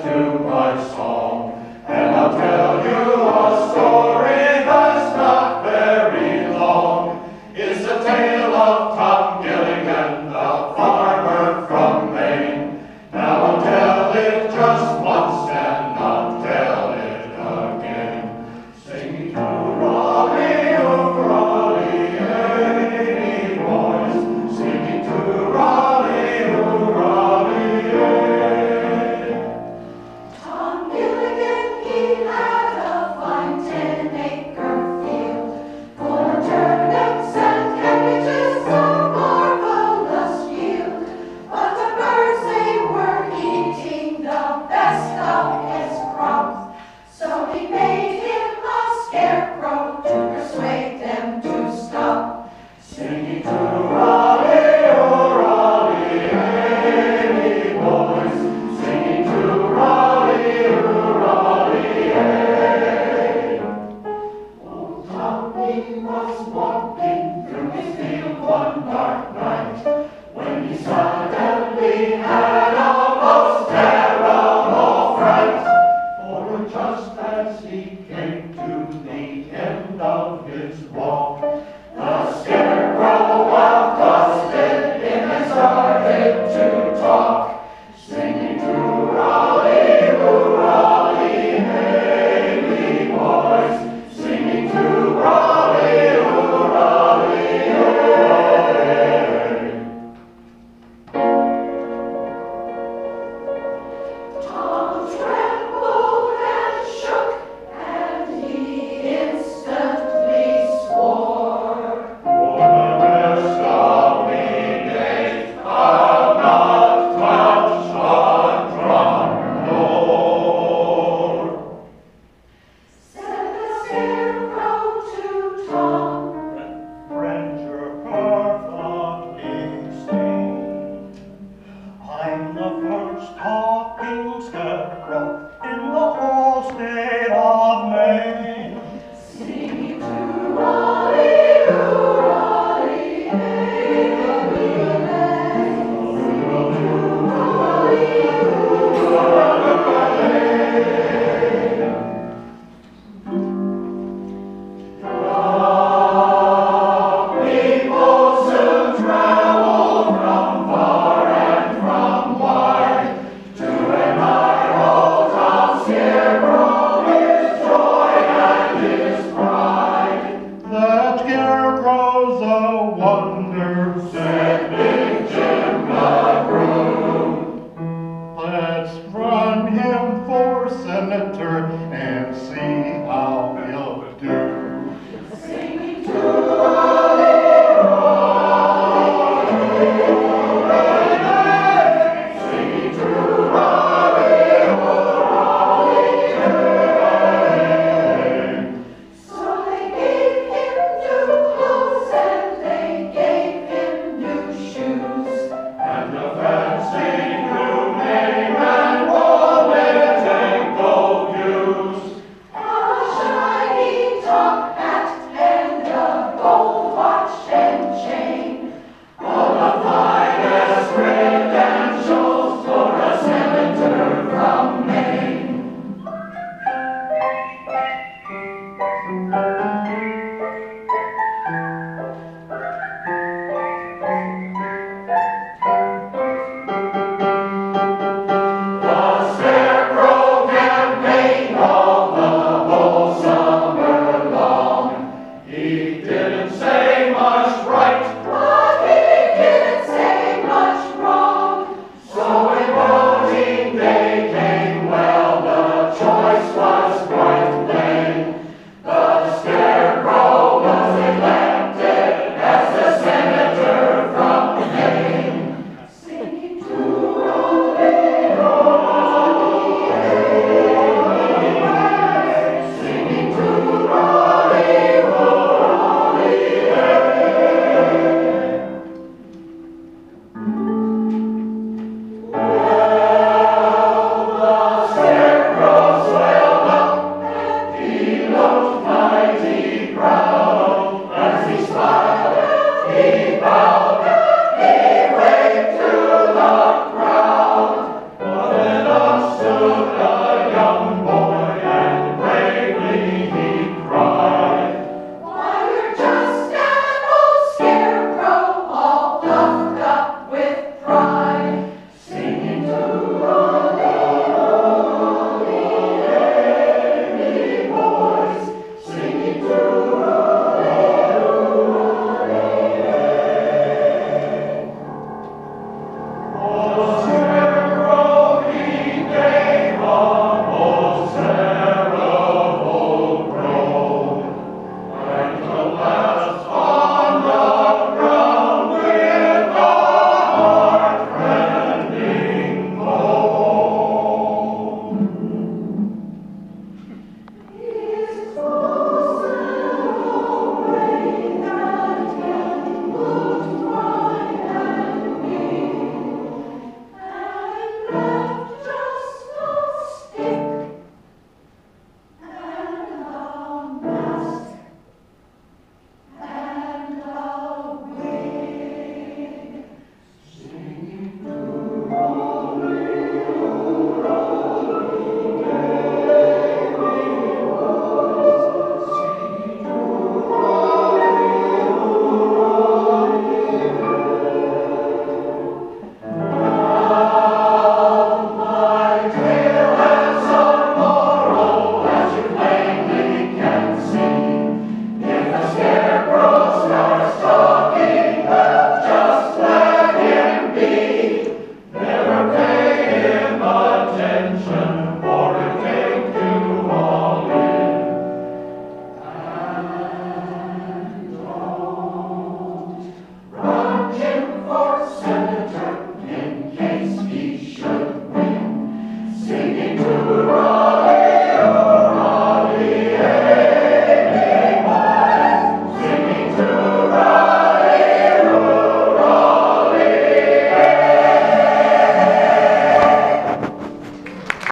to Come